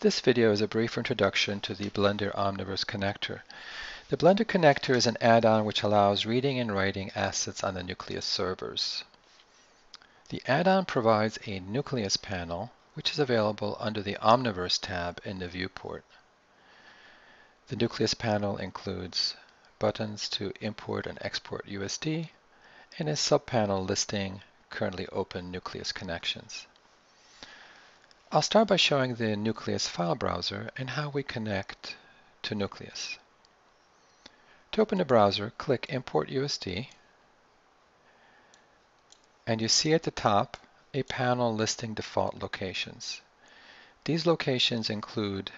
This video is a brief introduction to the Blender Omniverse connector. The Blender connector is an add-on which allows reading and writing assets on the Nucleus servers. The add-on provides a Nucleus panel which is available under the Omniverse tab in the viewport. The Nucleus panel includes buttons to import and export USD and a subpanel listing currently open Nucleus connections. I'll start by showing the Nucleus file browser and how we connect to Nucleus. To open the browser, click Import USD, and you see at the top a panel listing default locations. These locations include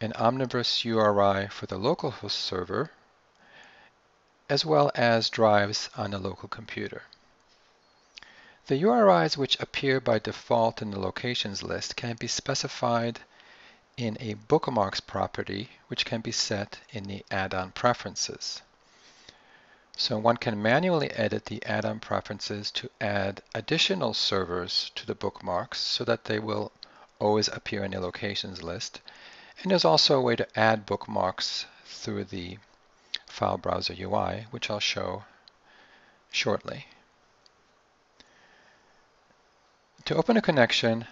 an Omniverse URI for the localhost server, as well as drives on a local computer. The URIs which appear by default in the locations list can be specified in a bookmarks property which can be set in the add-on preferences. So one can manually edit the add-on preferences to add additional servers to the bookmarks so that they will always appear in the locations list. And there's also a way to add bookmarks through the file browser UI, which I'll show shortly. To open a connection,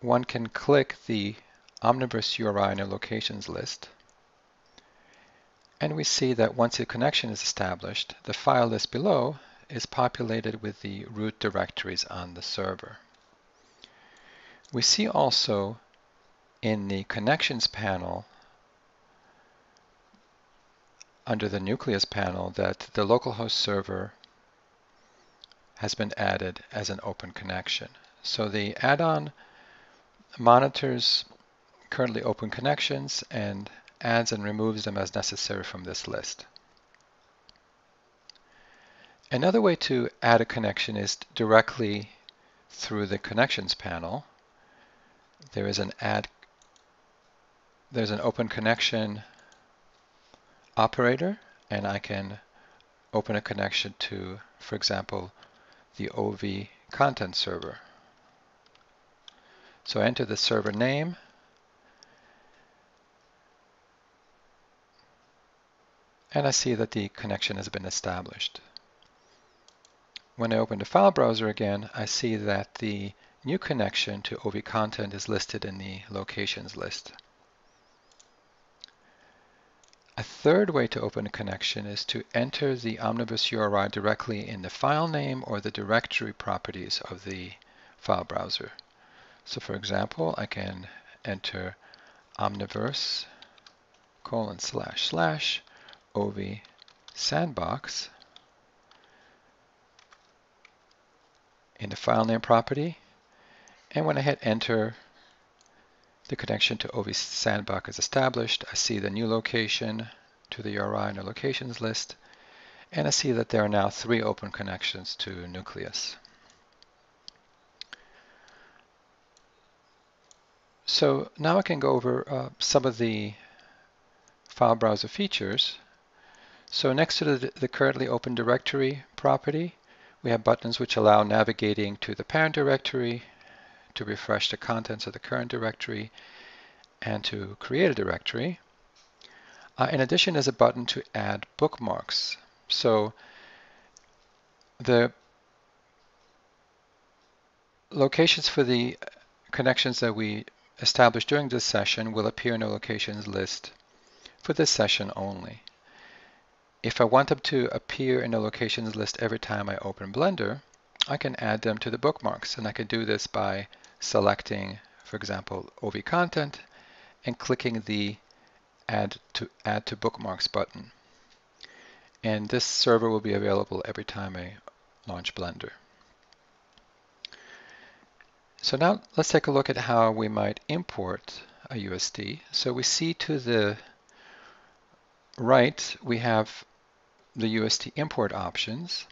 one can click the Omniverse URI in a locations list. And we see that once a connection is established, the file list below is populated with the root directories on the server. We see also in the Connections panel under the Nucleus panel that the localhost server has been added as an open connection. So the add-on monitors currently open connections and adds and removes them as necessary from this list. Another way to add a connection is directly through the connections panel. There is an add there's an open connection operator and I can open a connection to, for example, the OV content server. So I enter the server name. And I see that the connection has been established. When I open the file browser again, I see that the new connection to OV content is listed in the locations list. A third way to open a connection is to enter the Omniverse URI directly in the file name or the directory properties of the file browser. So for example, I can enter omniverse colon slash slash ov sandbox in the file name property. And when I hit enter, the connection to OV Sandbox is established. I see the new location to the URI in the locations list, and I see that there are now three open connections to Nucleus. So now I can go over uh, some of the file browser features. So next to the, the currently open directory property, we have buttons which allow navigating to the parent directory, to refresh the contents of the current directory and to create a directory. Uh, in addition, there's a button to add bookmarks. So the locations for the connections that we established during this session will appear in the locations list for this session only. If I want them to appear in the locations list every time I open Blender, I can add them to the bookmarks and I can do this by selecting, for example, OV content and clicking the add to add to bookmarks button. And this server will be available every time I launch Blender. So now let's take a look at how we might import a USD. So we see to the right, we have the USD import options.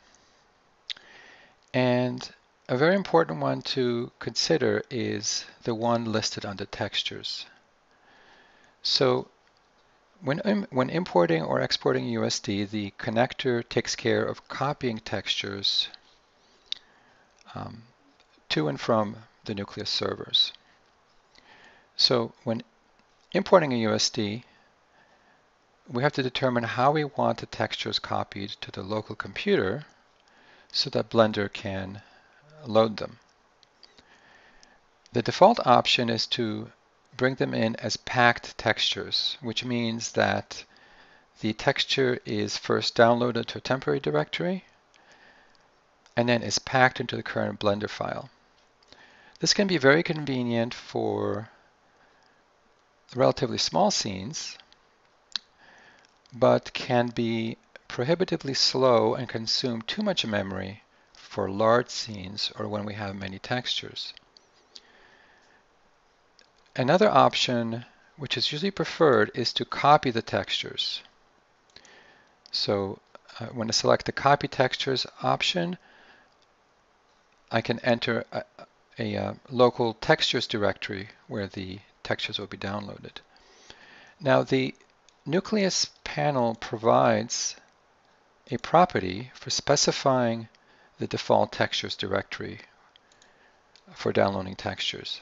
And a very important one to consider is the one listed under textures. So when, when importing or exporting USD, the connector takes care of copying textures um, to and from the Nucleus servers. So when importing a USD, we have to determine how we want the textures copied to the local computer so that Blender can load them. The default option is to bring them in as packed textures, which means that the texture is first downloaded to a temporary directory and then is packed into the current Blender file. This can be very convenient for relatively small scenes, but can be prohibitively slow and consume too much memory for large scenes or when we have many textures. Another option, which is usually preferred, is to copy the textures. So uh, when I select the copy textures option, I can enter a, a, a, uh, local textures directory where the textures will be downloaded. Now the Nucleus panel provides a property for specifying the default textures directory for downloading textures.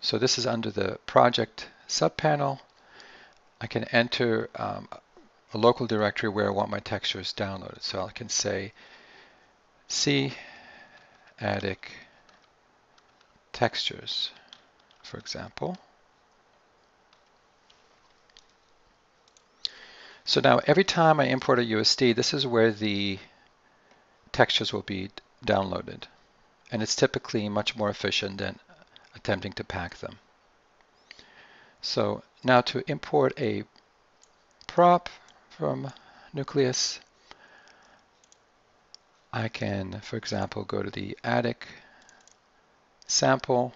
So this is under the project subpanel. I can enter um, a local directory where I want my textures downloaded. So I can say C attic textures, for example. So now every time I import a USD, this is where the textures will be downloaded. And it's typically much more efficient than attempting to pack them. So now to import a prop from Nucleus, I can, for example, go to the attic sample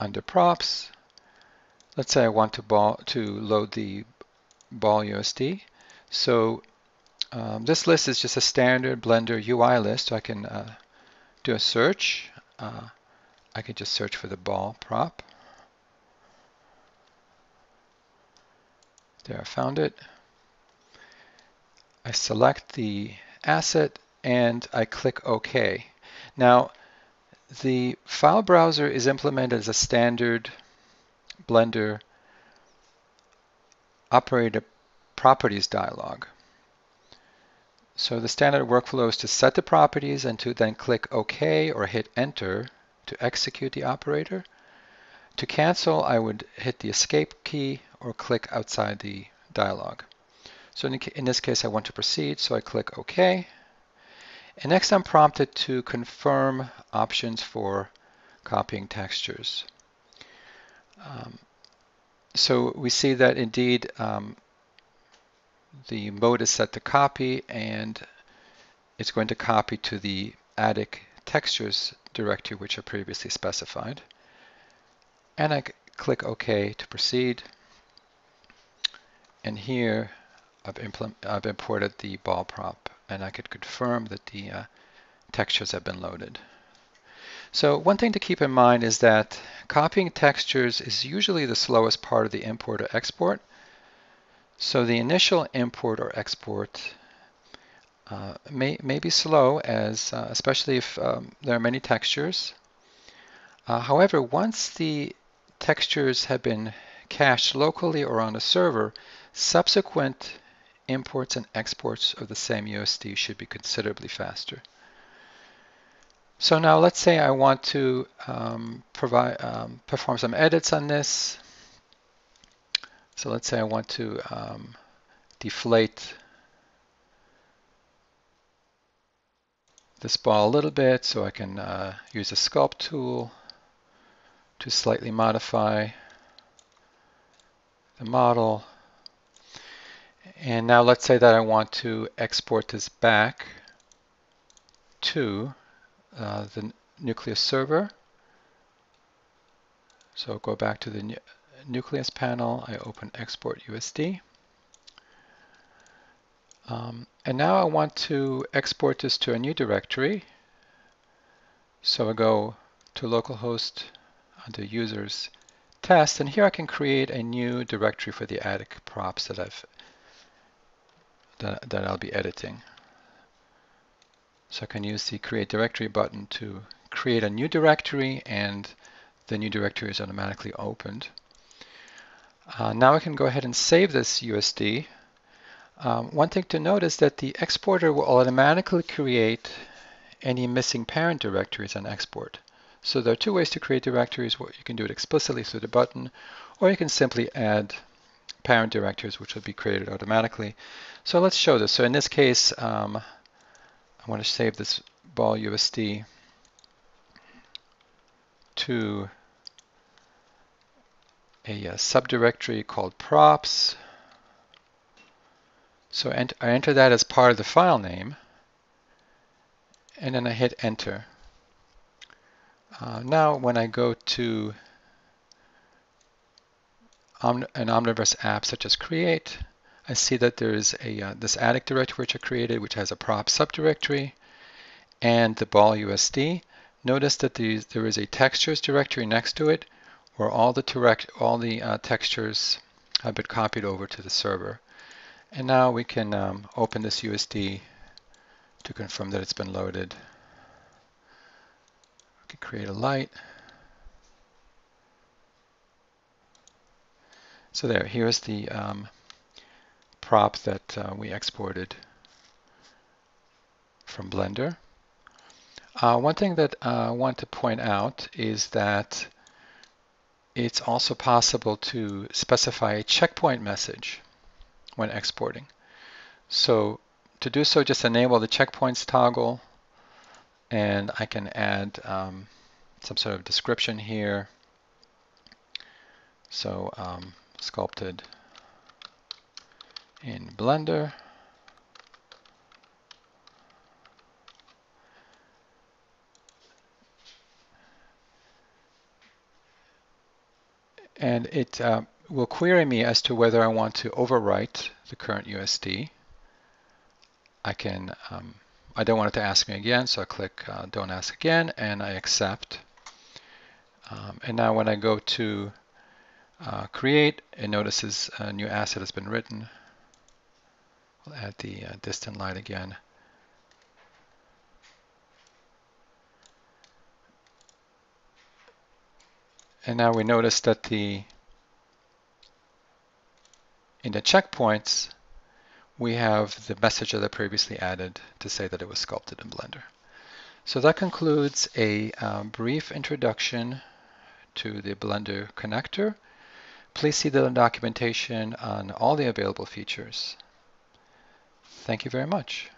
under props. Let's say I want to, ball, to load the ball USD. So um, this list is just a standard Blender UI list. So I can uh, do a search. Uh, I can just search for the ball prop. There, I found it. I select the asset and I click OK. Now, the file browser is implemented as a standard Blender operator properties dialog. So the standard workflow is to set the properties and to then click OK or hit Enter to execute the operator. To cancel, I would hit the Escape key or click outside the dialog. So in, in this case, I want to proceed, so I click OK. And next I'm prompted to confirm options for copying textures. Um, so we see that indeed um, the mode is set to copy and it's going to copy to the attic textures directory which are previously specified. And I click OK to proceed. And here I've, I've imported the ball prop and I could confirm that the uh, textures have been loaded. So one thing to keep in mind is that copying textures is usually the slowest part of the import or export. So the initial import or export uh, may, may be slow, as uh, especially if um, there are many textures. Uh, however, once the textures have been cached locally or on a server, subsequent imports and exports of the same USD should be considerably faster. So now let's say I want to um, provide um, perform some edits on this. So let's say I want to um, deflate this ball a little bit so I can uh, use a sculpt tool to slightly modify the model. And now let's say that I want to export this back to uh, the Nucleus server. So go back to the Nucleus panel, I open Export USD. Um, and now I want to export this to a new directory. So I go to localhost under users test, and here I can create a new directory for the attic props that I've that, that I'll be editing. So I can use the Create Directory button to create a new directory and the new directory is automatically opened. Uh, now I can go ahead and save this USD. Um, one thing to note is that the exporter will automatically create any missing parent directories on export. So there are two ways to create directories. You can do it explicitly through the button, or you can simply add parent directories, which will be created automatically. So let's show this. So in this case, um, I want to save this ball USD to a, a uh, subdirectory called props. So ent I enter that as part of the file name, and then I hit enter. Uh, now when I go to an Omniverse app such as create, I see that there's a uh, this attic directory which I created which has a prop subdirectory and the ball USD. Notice that these, there is a textures directory next to it where all the, direct, all the uh, textures have been copied over to the server. And now we can um, open this USD to confirm that it's been loaded. We can create a light. So there, here's the um, prop that uh, we exported from Blender. Uh, one thing that uh, I want to point out is that it's also possible to specify a checkpoint message when exporting. So to do so, just enable the checkpoints toggle and I can add um, some sort of description here. So um, sculpted in Blender. And it uh, will query me as to whether I want to overwrite the current USD. I can, um, I don't want it to ask me again, so I click uh, don't ask again and I accept. Um, and now when I go to uh, create, it notices a new asset has been written. We'll add the uh, distant light again. And now we notice that the in the checkpoints, we have the message that I previously added to say that it was sculpted in Blender. So that concludes a um, brief introduction to the Blender connector. Please see the documentation on all the available features. Thank you very much.